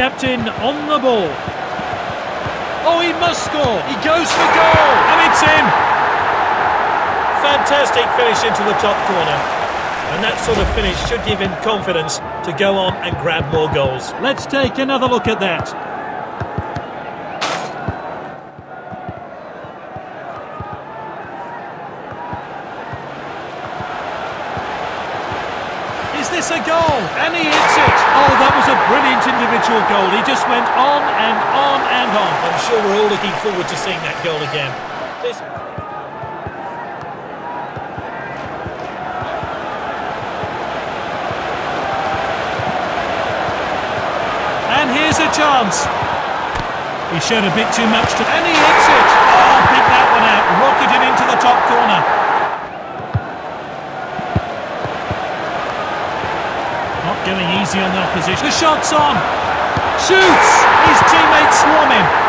captain on the ball. Oh, he must score. He goes for goal. And it's in. Fantastic finish into the top corner. And that sort of finish should give him confidence to go on and grab more goals. Let's take another look at that. Is this a goal? And he hits it. Oh, that was a brilliant individual goal. He just went on and on and on. I'm sure we're all looking forward to seeing that goal again. This... And here's a chance. He showed a bit too much to... And he hits it. Oh, pick that one out. Rocketed into the top corner. Not going easy on the opposition. The shot's on. Shoots! His teammates swarm him.